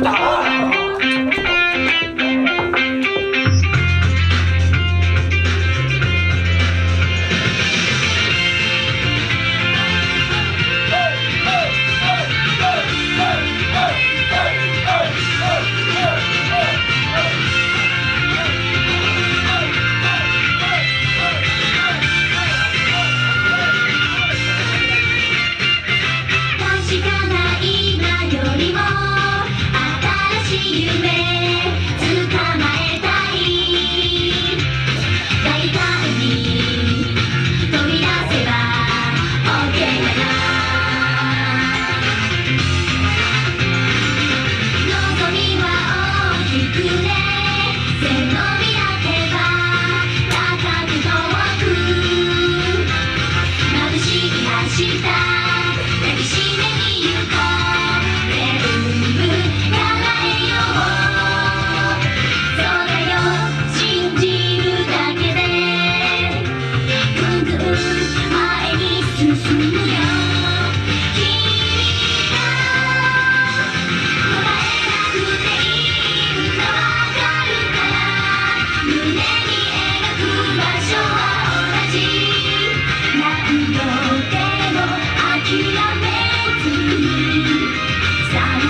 Trời ơi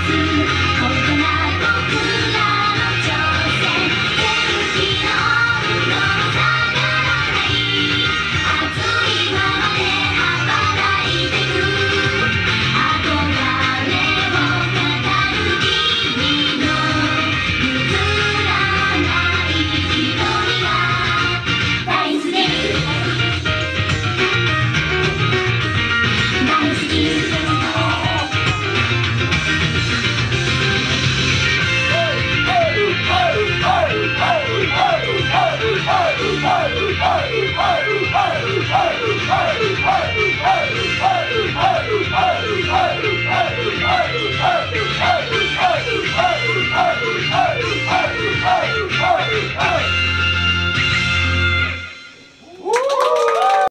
さ